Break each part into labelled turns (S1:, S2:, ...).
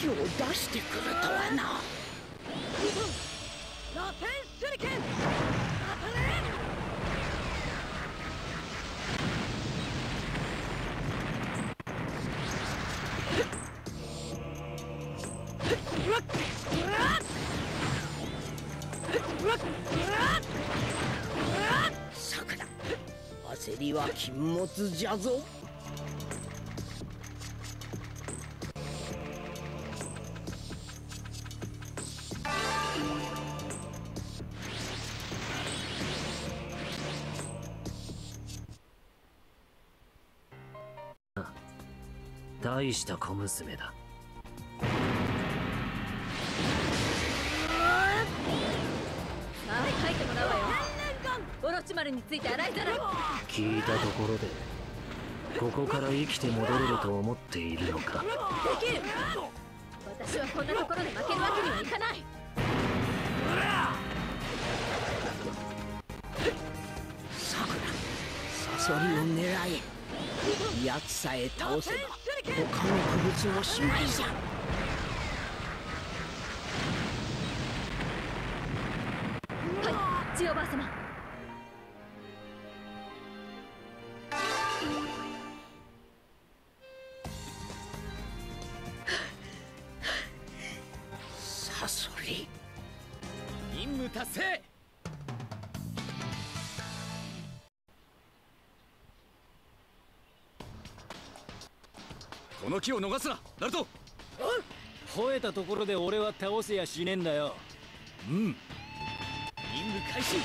S1: 気を出してくるとはな。
S2: ラテン手裏剣当たれ
S1: 焦りは禁物じゃぞ。
S3: 大した小娘だ。
S2: 書いてもらうわよ。オロチマルについて洗いざらい。
S3: 聞いたところでここから生きて戻れると思っているのか。
S2: できる。私はこんなところで負けるわけにはいかない。
S1: さくらサソリを狙え。奴さえ倒せば他の区別もしまいじゃ。
S2: 千代婆様。
S4: この木を逃すな。ナルト。
S5: 吠えたところで俺は倒せやしねえんだよ。
S4: うん。任務開始。
S5: イ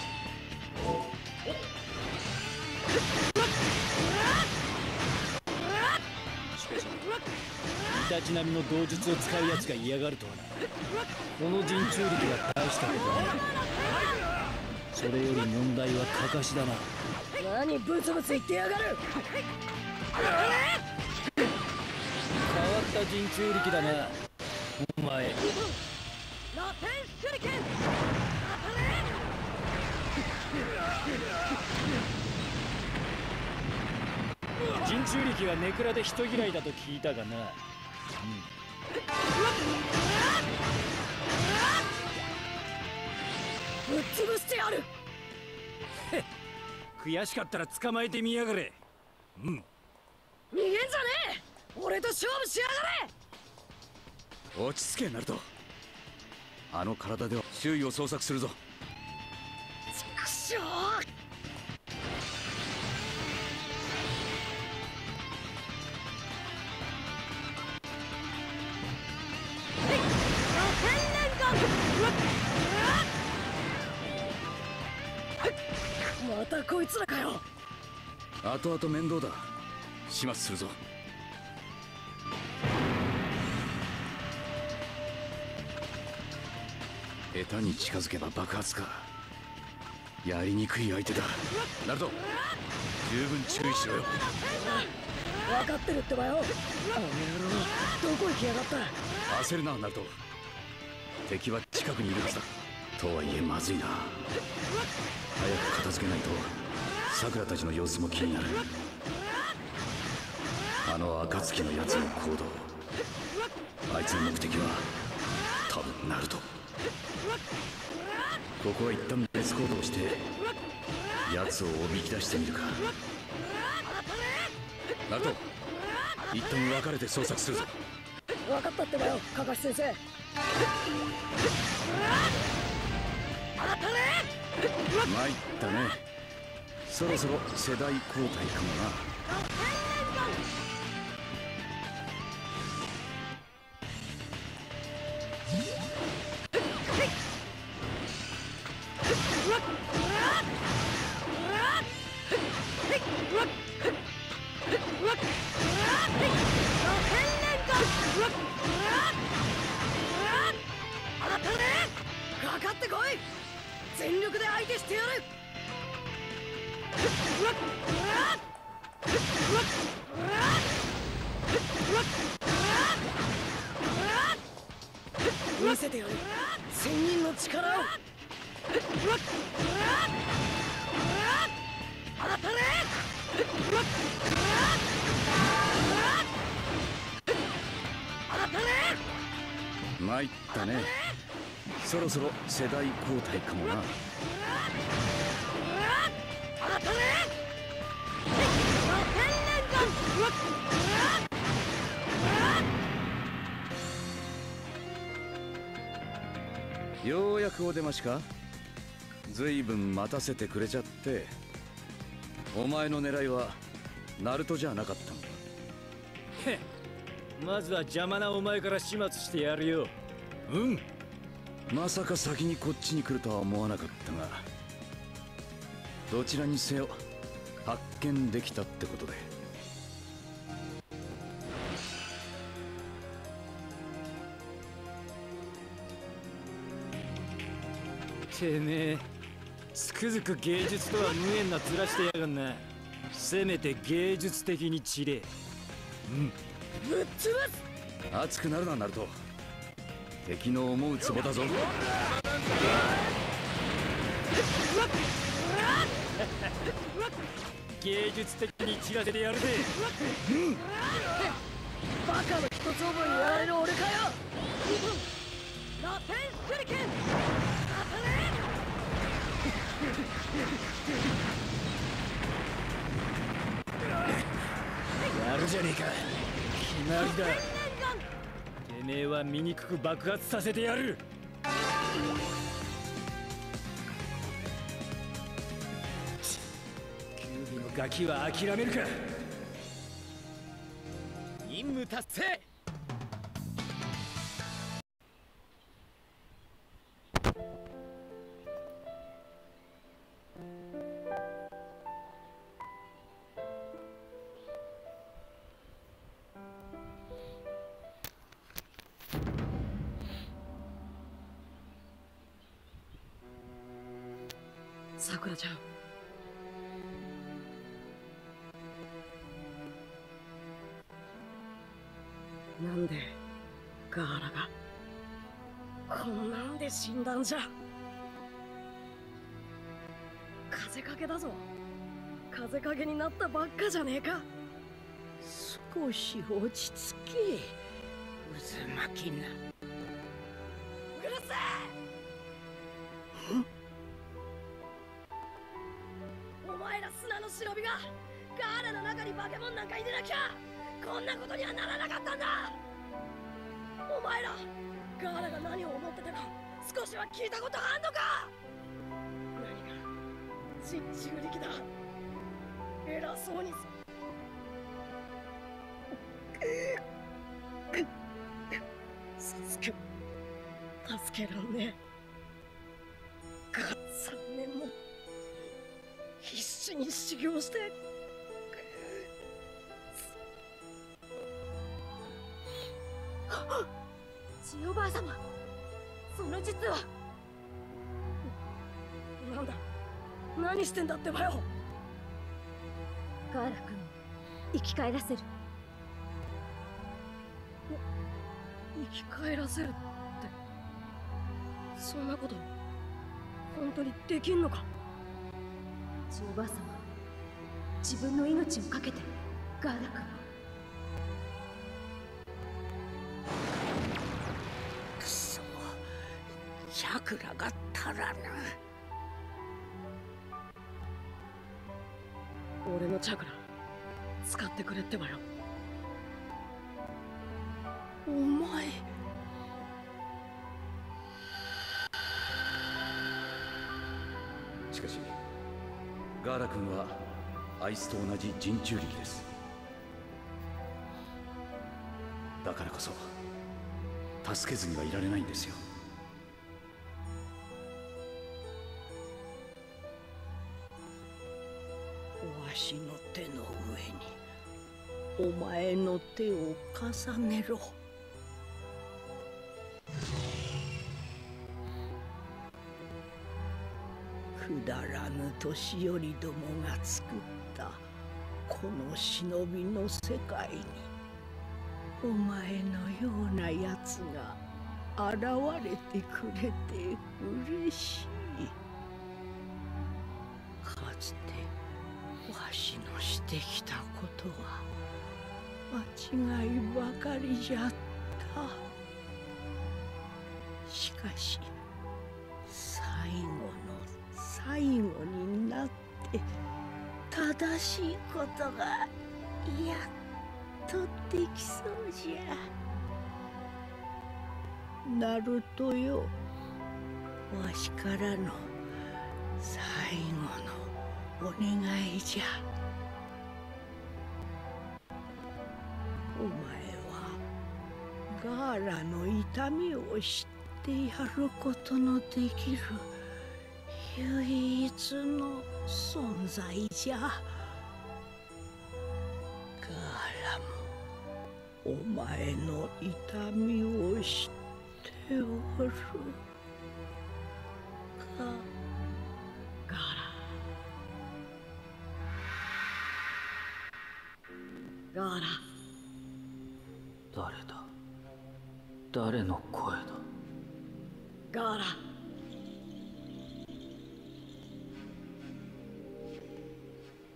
S5: タチ並みの道術を使うやつが嫌がるとはな。この人中力は大したことねえそれより問題はかかしだな。
S1: 何ブツブツ言ってやがる
S5: た人中力だなお前。
S2: ラテン手裏剣
S5: 人中力はネクラで人嫌いだと聞いたがな。
S1: ぶっ潰してやる
S5: 悔しかったら捕まえてみやがれうん。
S1: 逃げん。じゃねえ俺と勝負しやがれ。
S4: 落ち着けナルト。あの体では周囲を捜索するぞ。
S1: くしょまたこいつらかよ。
S4: 後々面倒だ。始末するぞ下手に近づけば爆発か。やりにくい相手だ。ナルト十分注意しろよ。
S1: 分かってるってばよ。あの野郎どこ行きやがった。
S4: 焦るなナルト敵は近くにいるはずだ。とはいえまずいな。早く片付けないとさくらたちの様子も気になる。あの暁のやつの行動。あいつの目的は多分ナルトここは一旦別行動して奴をおびき出してみるか。ナルト一旦分かれて捜索するぞ。
S1: 分かったってばよカカシ先生。
S4: 参ったね。そろそろ世代交代かもな
S1: でやる千人の力。を
S4: 参ったねそろそろ世代交代かもなようやくお出ましかずいぶん待たせてくれちゃってお前の狙いはナルトじゃなかったのか
S5: へっ。まずは邪魔なお前から始末してやるよ。うん。
S4: まさか先にこっちに来るとは思わなかったがどちらにせよ発見できたってことで
S5: てめえ。つくづく芸術とは無縁な面してやがんな。せめて芸術的に散れ。
S2: ぶっ潰す！
S4: 熱くなるなナルト。敵の思うツボだぞ。
S5: 芸術的に散らせてやるぜ
S2: バカの一つ覚えにやられる俺かよラテン手裏剣当たれ
S5: やるじゃねえか。決まりだ。てめえは醜く爆発させてやる。キュービのガキは諦めるか。任務達成。
S1: さくらちゃん。なんでガーラが。こんなんで死んだんじゃ。風かけだぞ。風かけになったばっかじゃねえか。少し落ち着け。渦巻きな。化け物なんか入れなきゃこんなことにはならなかったんだ。お前らガーラが何を思ってたか少しは聞いたことあんのか。何が人中力だ。偉そうにサスケ助けらんねえ。がっ3年も必死に修行して
S2: その実は
S1: なんだ。何してんだってばよ。
S2: ガーラ君を生き返らせる。
S1: 生き返らせるって。そんなこと本当にできんのか。
S2: 千代ばあ様自分の命を懸けてガーラ君
S1: チャクラが足らぬ俺のチャクラ使ってくれってばよ。お前。
S4: しかしガーラ君はあいつと同じ人中力です。だからこそ助けずにはいられないんですよ
S1: わしの手の上にお前の手を重ねろ。くだらぬ年寄りどもが作ったこの忍びの世界にお前のようなやつが現れてくれて嬉しい。わしのしてきたことは間違いばかりじゃった。
S6: しかし最後の最後になって正しいことがやっとできそうじゃ。ナルトよわしからの最後のお願いじゃ。お前はガーラの痛みを知ってやることのできる唯一の存在じゃ。ガーラもお前の痛みを知っておる。
S3: 誰の声だ？
S1: ガーラ。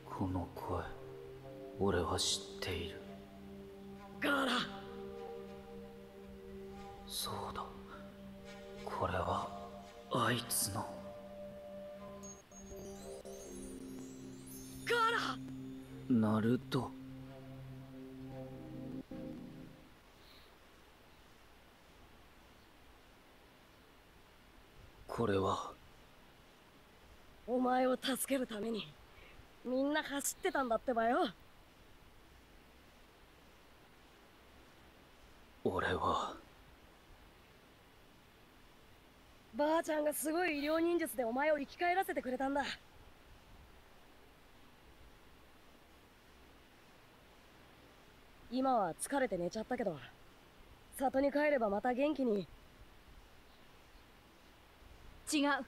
S3: この声俺は知っている。
S1: ガーラ。
S3: そうだ。これはあいつの。
S1: ガーラ。
S3: ナルトこれは。
S1: お前を助けるためにみんな走ってたんだってばよ。
S3: 俺は。
S1: ばあちゃんがすごい医療忍術でお前を生き返らせてくれたんだ。今は疲れて寝ちゃったけど里に帰ればまた元気に
S2: 違う。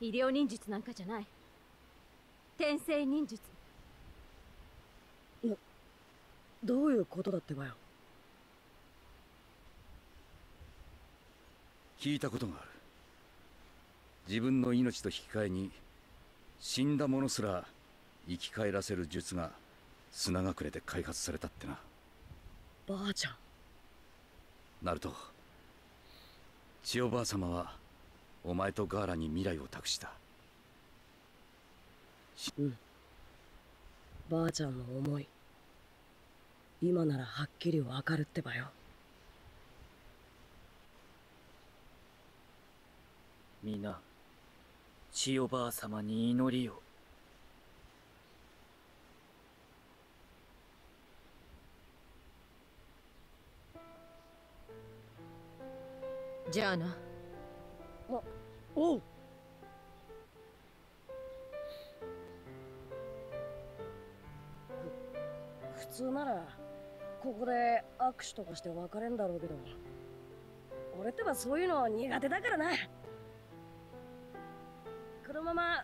S2: 医療忍術なんかじゃない。転生忍術。
S1: どういうことだってばよ。
S4: 聞いたことがある。自分の命と引き換えに死んだ者すら生き返らせる術が砂隠れで開発されたってな。
S1: ばあちゃん。
S4: ナルト千代ばあ様はお前とガーラに未来を託した。
S1: ばあちゃんの思い。今ならはっきりわかるってばよ。
S3: 皆千代ばあ様に祈りを。
S2: じゃあな
S1: おう。ふ普通ならここで握手とかして別れんだろうけど俺ってばそういうの苦手だからな。このまま